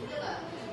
这个。